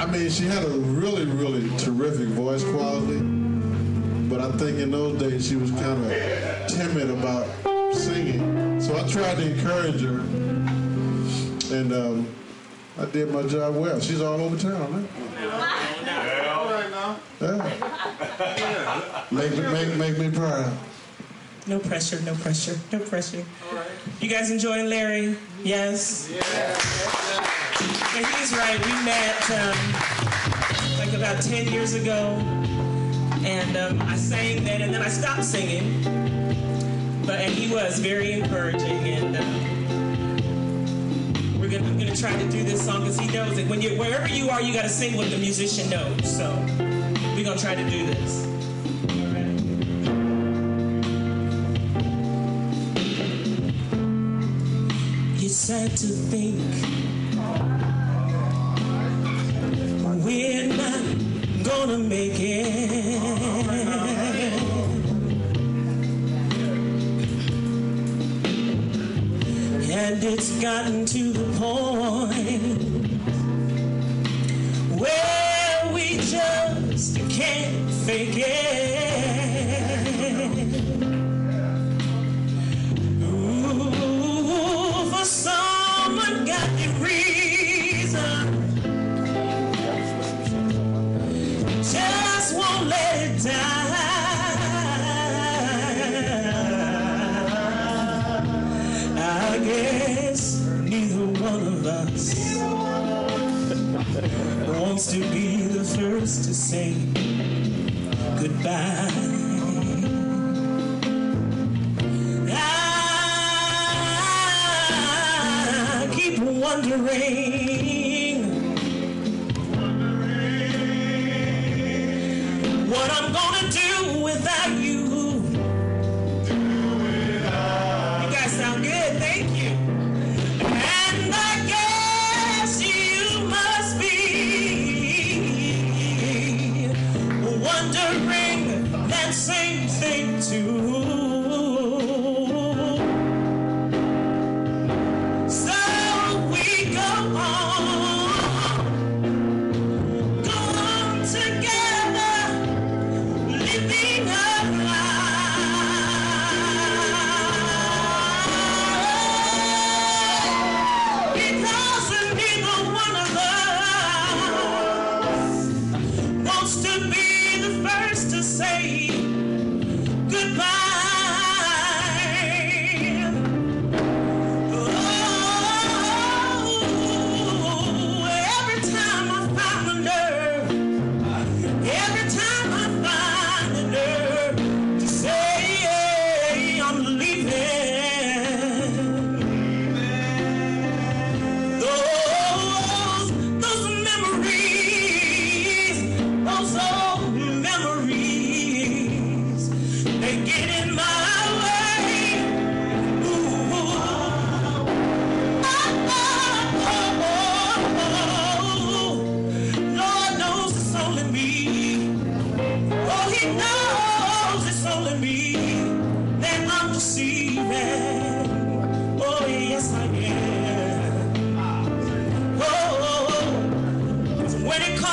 I mean, she had a really, really terrific voice quality, but I think in those days she was kind of timid about singing. So I tried to encourage her, and um, I did my job well. She's all over town, man. Yeah. Make, me- make, make me proud. No pressure, no pressure, no pressure. All right. You guys enjoying Larry? Yes? And he's right. We met um, like about 10 years ago. And um, I sang then, and then I stopped singing. But and he was very encouraging. And uh, we're gonna, I'm going to try to do this song because he knows that when you wherever you are, you got to sing what the musician knows. So we're going to try to do this. It's sad to think gonna make it. And it's gotten to the point where we just can't fake it. Us wants to be the first to say goodbye. I keep wondering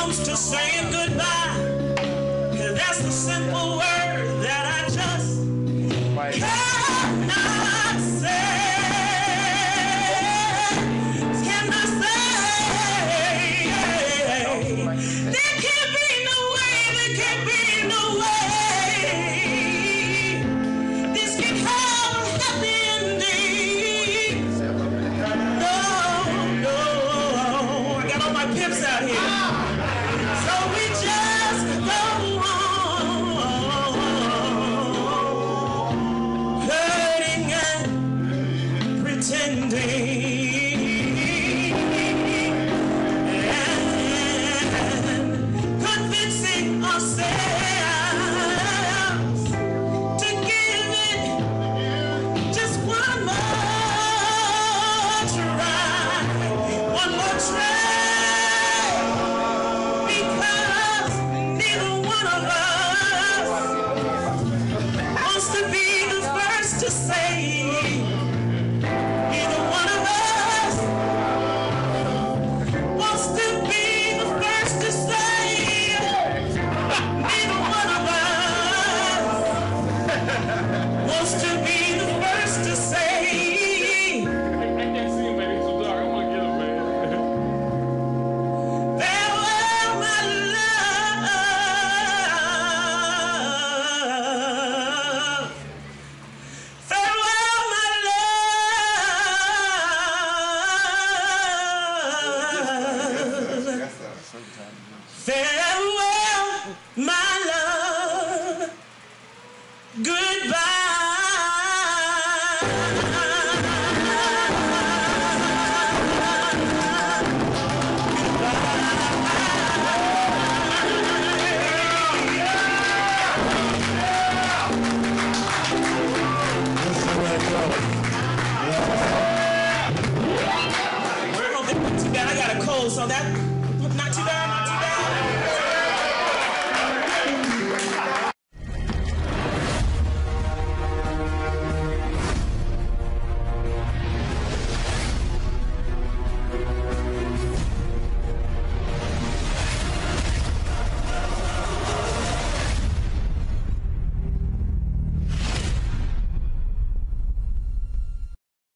comes to saying goodbye, say goodbye.